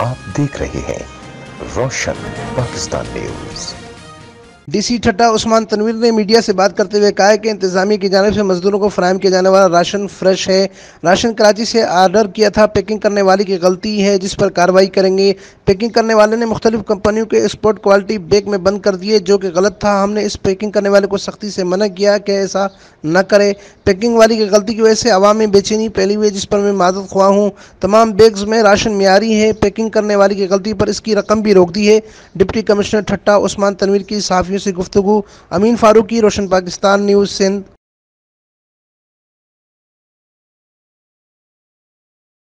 आप देख रहे हैं रोशन पाकिस्तान न्यूज़। डीसी ठट्टा उस्मान तनवीर ने मीडिया से बात करते हुए कहा कि इंतजामिया की जानब से मजदूरों को फ्राहम किया जाने वाला राशन फ्रेश है। राशन कराची से आर्डर किया था। पैकिंग करने वाले की गलती है, जिस पर कार्रवाई करेंगे। पैकिंग करने वाले ने मुख्तलिफ़ कंपनियों के एक्सपोर्ट क्वालिटी बैग में बंद कर दिए, जो कि गलत था। हमने इस पैकिंग करने वाले को सख्ती से मना किया कि ऐसा न करे। पैकिंग वाली की गलती की वजह से आवाम में बेचैनी फैली हुई है, जिस पर मैं मादत खुआ हूँ। तमाम बैग्स में राशन मीरी है। पैकिंग करने वाली की गलती पर इसकी रकम भी रोक दी है। डिप्टी कमिश्नर ठट्टा उस्मान तनवीर की सहाफ़ियों से गुफ्तु अमीन फ़ारूकी रोशन पाकिस्तान न्यूज़ सिंध।